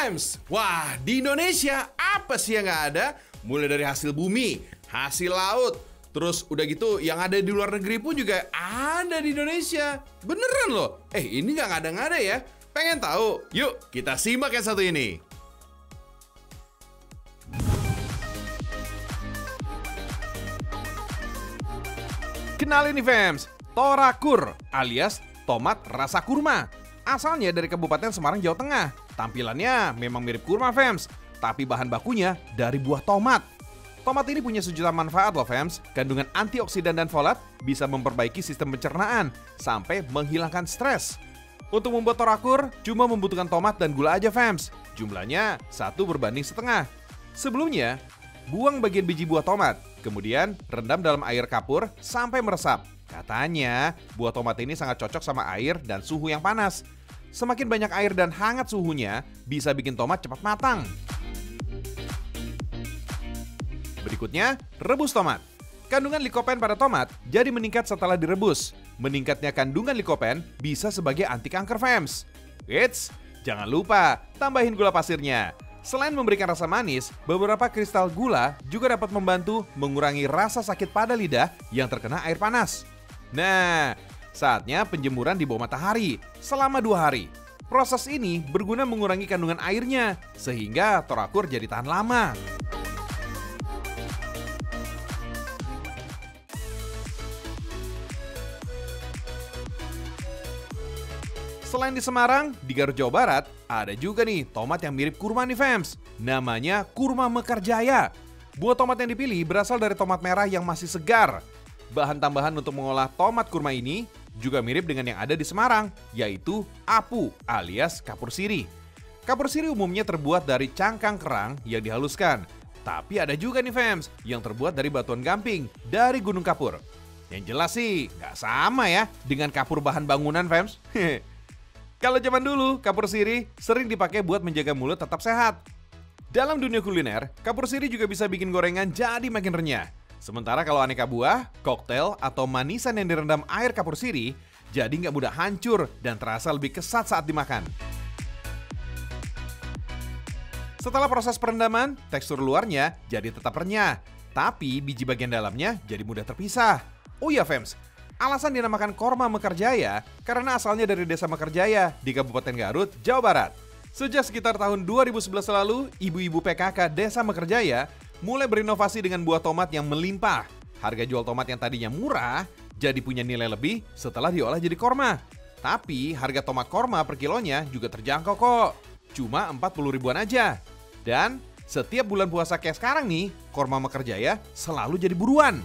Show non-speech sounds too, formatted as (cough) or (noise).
Times. Wah, di Indonesia apa sih yang nggak ada? Mulai dari hasil bumi, hasil laut, terus udah gitu yang ada di luar negeri pun juga ada di Indonesia. Beneran loh. Eh, ini nggak ada-ngada ya. Pengen tahu? Yuk, kita simak yang satu ini. Kenalin nih fams, Torakur alias tomat rasa kurma. Asalnya dari Kabupaten Semarang, Jawa Tengah. Tampilannya memang mirip kurma fams, tapi bahan bakunya dari buah tomat. Tomat ini punya sejumlah manfaat loh fams. Kandungan antioksidan dan folat bisa memperbaiki sistem pencernaan sampai menghilangkan stres. Untuk membuat torakur, cuma membutuhkan tomat dan gula aja fams. Jumlahnya satu berbanding setengah. Sebelumnya, buang bagian biji buah tomat, kemudian rendam dalam air kapur sampai meresap. Katanya, buah tomat ini sangat cocok sama air dan suhu yang panas. Semakin banyak air dan hangat suhunya, bisa bikin tomat cepat matang. Berikutnya, rebus tomat. Kandungan likopen pada tomat jadi meningkat setelah direbus. Meningkatnya kandungan likopen bisa sebagai anti kanker fams. Eits, jangan lupa tambahin gula pasirnya. Selain memberikan rasa manis, beberapa kristal gula juga dapat membantu mengurangi rasa sakit pada lidah yang terkena air panas. Nah, saatnya penjemuran di bawah matahari selama dua hari. Proses ini berguna mengurangi kandungan airnya, sehingga torakur jadi tahan lama. Selain di Semarang, di Garut Jawa Barat, ada juga nih tomat yang mirip kurma nih fams. Namanya kurma mekarjaya. Buah tomat yang dipilih berasal dari tomat merah yang masih segar. Bahan tambahan untuk mengolah tomat kurma ini juga mirip dengan yang ada di Semarang, yaitu apu alias kapur siri. Kapur siri umumnya terbuat dari cangkang kerang yang dihaluskan. Tapi ada juga nih fams yang terbuat dari batuan gamping dari Gunung Kapur. Yang jelas sih nggak sama ya dengan kapur bahan bangunan fams. (laughs) Kalau zaman dulu, kapur siri sering dipakai buat menjaga mulut tetap sehat. Dalam dunia kuliner, kapur siri juga bisa bikin gorengan jadi makin renyah. Sementara kalau aneka buah, koktail, atau manisan yang direndam air kapur siri, jadi nggak mudah hancur dan terasa lebih kesat saat dimakan. Setelah proses perendaman, tekstur luarnya jadi tetap renyah, tapi biji bagian dalamnya jadi mudah terpisah. Oh iya, Fems, Alasan dinamakan Korma Mekarjaya karena asalnya dari desa Mekarjaya di Kabupaten Garut, Jawa Barat. Sejak sekitar tahun 2011 lalu, ibu-ibu PKK Desa Mekarjaya mulai berinovasi dengan buah tomat yang melimpah. Harga jual tomat yang tadinya murah jadi punya nilai lebih setelah diolah jadi korma. Tapi harga tomat korma per kilonya juga terjangkau kok. Cuma 40 ribuan aja. Dan setiap bulan puasa kayak sekarang nih, korma Mekarjaya selalu jadi buruan.